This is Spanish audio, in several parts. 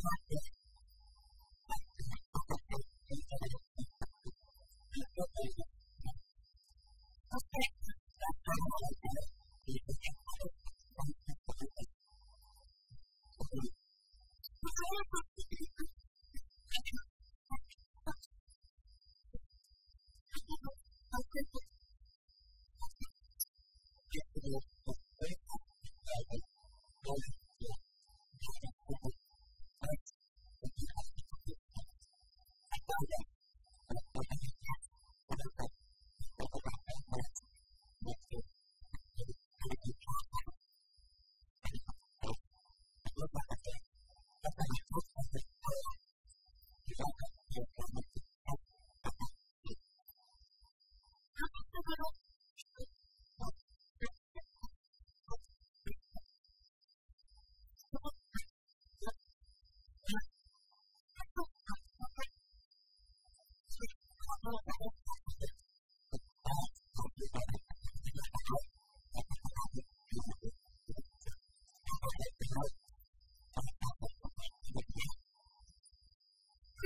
Thank you. Yeah.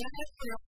Gracias.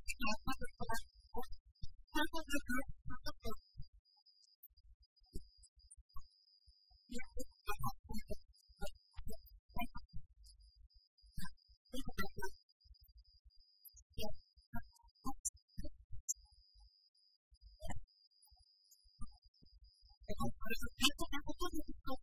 やったやったやったやったやったやった。